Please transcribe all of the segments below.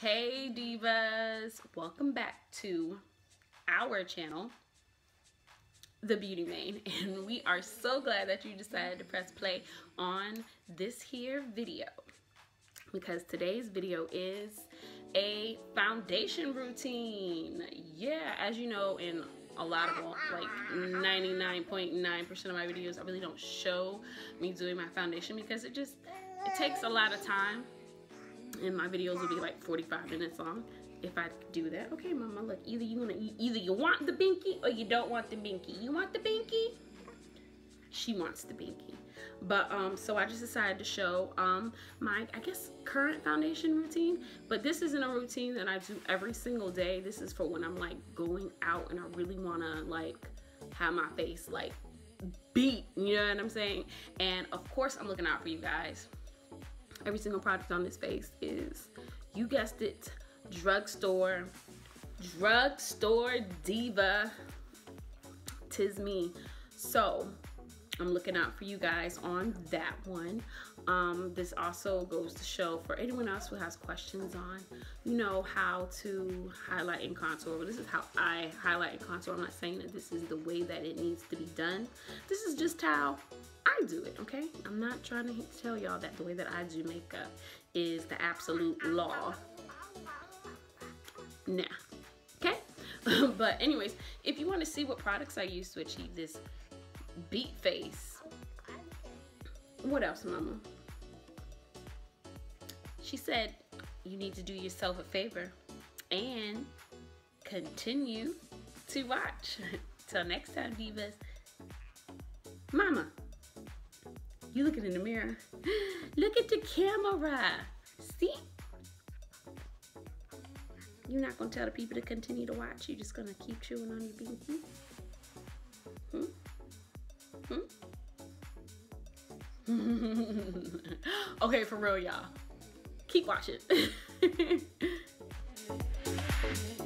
Hey divas, welcome back to our channel, The Beauty Mane, and we are so glad that you decided to press play on this here video. Because today's video is a foundation routine. Yeah, as you know, in a lot of like 99.9% .9 of my videos, I really don't show me doing my foundation because it just, it takes a lot of time and my videos will be like 45 minutes long if I do that. Okay, mama, look, either you wanna either you want the binky or you don't want the binky. You want the binky? She wants the binky. But um so I just decided to show um my I guess current foundation routine, but this isn't a routine that I do every single day. This is for when I'm like going out and I really want to like have my face like beat, you know what I'm saying? And of course, I'm looking out for you guys every single product on this face is, you guessed it, drugstore, drugstore diva, tis me. So I'm looking out for you guys on that one. Um, this also goes to show for anyone else who has questions on, you know, how to highlight and contour. This is how I highlight and contour. I'm not saying that this is the way that it needs to be done. This is just how I do it, okay? I'm not trying to tell y'all that the way that I do makeup is the absolute law. Nah, okay? but anyways, if you want to see what products I use to achieve this beat face, what else, mama? She said you need to do yourself a favor and continue to watch. Till next time, divas. Mama. You looking in the mirror. Look at the camera. See? You're not going to tell the people to continue to watch. You're just going to keep chewing on your binky. Hmm? Hmm? okay, for real, y'all. Keep watching.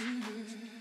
Mm-hmm.